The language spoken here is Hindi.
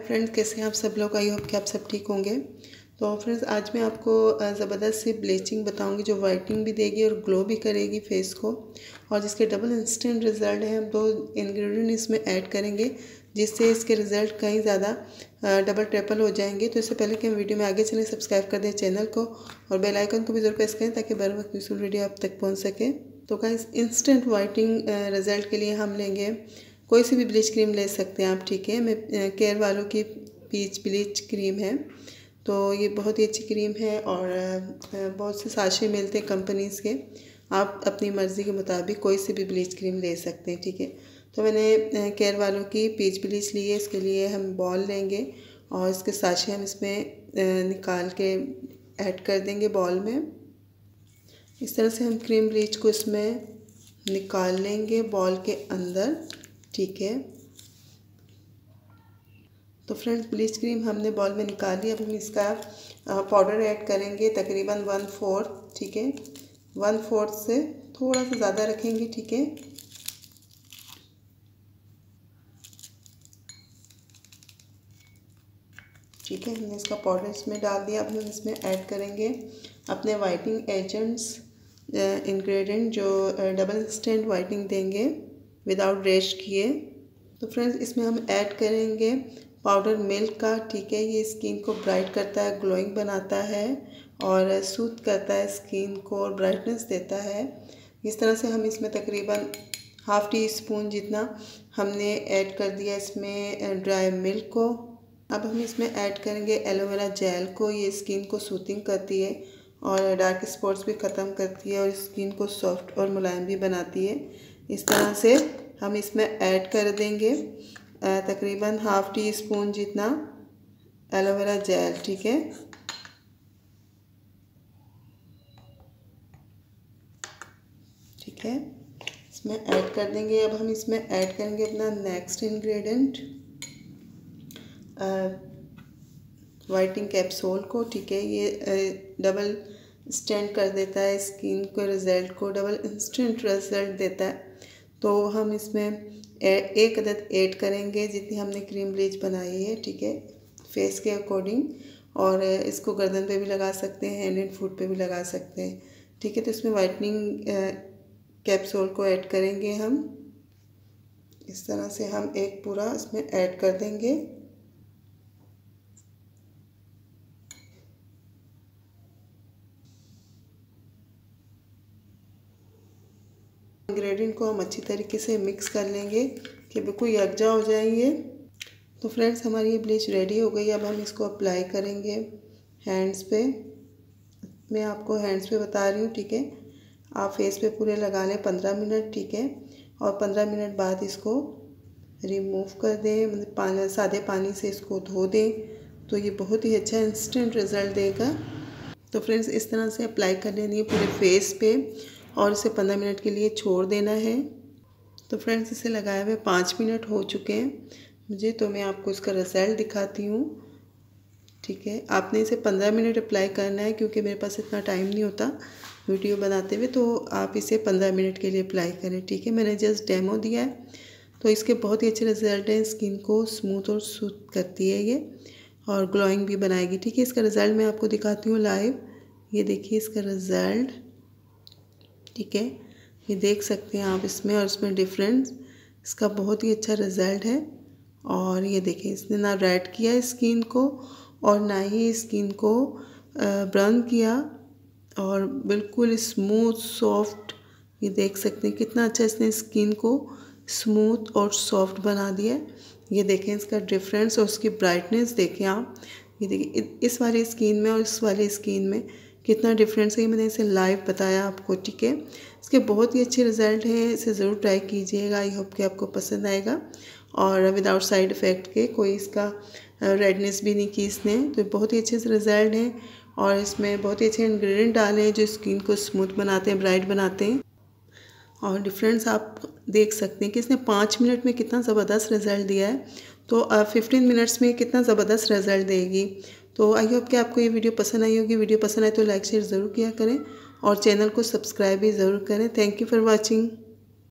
फ्रेंड्स कैसे हैं आप सब लोग? आई होप कि आप सब ठीक होंगे। तो फ्रेंड्स आज मैं आपको ज़बरदस्त सी ब्लीचिंग बताऊँगी, जो वाइटनिंग भी देगी और ग्लो भी करेगी फेस को। और जिसके डबल इंस्टेंट रिज़ल्ट है, हम दो इंग्रेडिएंट इसमें ऐड करेंगे, जिससे इसके रिज़ल्ट कहीं ज़्यादा डबल ट्रिपल हो जाएँगे। तो इससे पहले कि हम वीडियो में आगे चलें सब्सक्राइब कर दें चैनल को और बेल आइकन को भी ज़रूर प्रेस करें, ताकि बर वक्त वीडियो आप तक पहुँच सके। तो कहीं इंस्टेंट वाइटिंग रिज़ल्ट के लिए हम लेंगे कोई सी भी ब्लीच क्रीम ले सकते हैं आप, ठीक है? मैं केयर वालों की पीच ब्लीच क्रीम है। तो ये बहुत ही अच्छी क्रीम है और बहुत से साशे मिलते हैं कंपनीज़ के। आप अपनी मर्ज़ी के मुताबिक कोई सी भी ब्लीच क्रीम ले सकते हैं, ठीक है? तो मैंने केयर वालों की पीच ब्लीच ली है, इसके लिए हम बॉल लेंगे और इसके साशे हम इसमें निकाल के ऐड कर देंगे बॉल में। इस तरह से हम क्रीम ब्लीच को इसमें निकाल लेंगे बॉल के अंदर। ठीक है। तो फ्रेंड्स, ब्लीच क्रीम हमने बॉल में निकाल अब हम इसका पाउडर ऐड करेंगे तकरीबन वन फोर्थ, ठीक है? वन फोर्थ से थोड़ा सा ज़्यादा रखेंगे, ठीक है? ठीक है, हमने इसका पाउडर इसमें डाल दिया। अब हम इसमें ऐड करेंगे अपने वाइटिंग एजेंट्स इंग्रेडिएंट जो डबल स्टैंड वाइटिंग देंगे। विदाउट रेस्ट किए। तो फ्रेंड्स इसमें हम ऐड करेंगे पाउडर मिल्क का, ठीक है? ये स्किन को ब्राइट करता है ग्लोइंग बनाता है और सूथ करता है स्किन को और ब्राइटनेस देता है। इस तरह से हम इसमें तकरीबन हाफ़ टी स्पून जितना हमने ऐड कर दिया इसमें ड्राई मिल्क को। अब हम इसमें ऐड करेंगे एलोवेरा जेल को। ये स्किन को सूथिंग करती है और डार्क स्पॉट्स भी ख़त्म करती है और स्किन को सॉफ्ट और मुलायम भी बनाती है। इस तरह से हम इसमें ऐड कर देंगे तकरीबन हाफ़ टी स्पून जितना एलोवेरा जेल, ठीक है? ठीक है? इसमें ऐड कर देंगे। अब हम इसमें ऐड करेंगे अपना नेक्स्ट इंग्रेडिएंट वाइटिंग कैप्सूल को, ठीक है? ये डबल स्टैंड कर देता है, स्किन को रिज़ल्ट को, डबल इंस्टेंट रिज़ल्ट देता है। तो हम इसमें एक अदद ऐड करेंगे जितनी हमने क्रीम ब्लीच बनाई है, ठीक है? फेस के अकॉर्डिंग और इसको गर्दन पे भी लगा सकते हैं हैंड एंड फुट पे भी लगा सकते हैं, ठीक है? तो इसमें वाइटनिंग कैप्सूल को ऐड करेंगे हम। इस तरह से हम एक पूरा इसमें ऐड कर देंगे। इंग्रेडिएंट को हम अच्छी तरीके से मिक्स कर लेंगे कि बिल्कुल यकजा हो जाएँगे। तो फ्रेंड्स हमारी ये ब्लीच रेडी हो गई। अब हम इसको अप्लाई करेंगे हैंड्स पे। मैं आपको हैंड्स पे बता रही हूँ, ठीक है? आप फेस पे पूरे लगा लें पंद्रह मिनट, ठीक है? और पंद्रह मिनट बाद इसको रिमूव कर दें। मतलब पानी, सादे पानी से इसको धो दें। तो ये बहुत ही अच्छा इंस्टेंट रिज़ल्ट देगा। तो फ्रेंड्स इस तरह से अप्लाई कर लेनी है पूरे फेस पे। और इसे पंद्रह मिनट के लिए छोड़ देना है। तो फ्रेंड्स, इसे लगाए हुए पाँच मिनट हो चुके हैं। मुझे तो मैं आपको इसका रिज़ल्ट दिखाती हूँ। ठीक है, आपने इसे पंद्रह मिनट अप्लाई करना है क्योंकि मेरे पास इतना टाइम नहीं होता वीडियो बनाते हुए तो आप इसे पंद्रह मिनट के लिए अप्लाई करें। ठीक है, मैंने जस्ट डेमो दिया है। तो इसके बहुत ही अच्छे रिज़ल्ट हैं। स्किन को स्मूथ और सूथ करती है ये और ग्लोइंग भी बनाएगी। ठीक है, इसका रिज़ल्ट मैं आपको दिखाती हूँ लाइव। ये देखिए, इसका रिज़ल्ट। ठीक है? ये देख सकते हैं आप इसमें और इसमें डिफरेंस इसका बहुत ही अच्छा रिज़ल्ट है। और ये देखें इसने ना रेड किया स्किन को और ना ही स्किन को ब्राउन किया और बिल्कुल स्मूथ सॉफ्ट ये देख सकते हैं कितना अच्छा इसने स्किन को स्मूथ और सॉफ्ट बना दिया ये देखें इसका डिफरेंस और उसकी ब्राइटनेस देखें आप। ये देखिए इस वाली स्किन में और इस वाली स्किन में कितना डिफरेंस है मैंने इसे लाइव बताया आपको, ठीक है? इसके बहुत ही अच्छे रिज़ल्ट हैं, इसे ज़रूर ट्राई कीजिएगा आई होप कि आपको पसंद आएगा। और विदाउट साइड इफ़ेक्ट के कोई इसका रेडनेस भी नहीं की इसने। तो बहुत ही अच्छे से रिज़ल्ट हैं और इसमें बहुत ही अच्छे इंग्रेडिएंट डाले हैं जो स्किन को स्मूथ बनाते हैं ब्राइट बनाते हैं। और डिफरेंस आप देख सकते हैं कि इसने पाँच मिनट में कितना ज़बरदस्त रिज़ल्ट दिया है। तो फिफ्टीन मिनट्स में कितना ज़बरदस्त रिज़ल्ट देगी। तो आई होप कि आपको ये वीडियो पसंद आई होगी। वीडियो पसंद आए तो लाइक शेयर ज़रूर किया करें और चैनल को सब्सक्राइब भी ज़रूर करें। Thank you for watching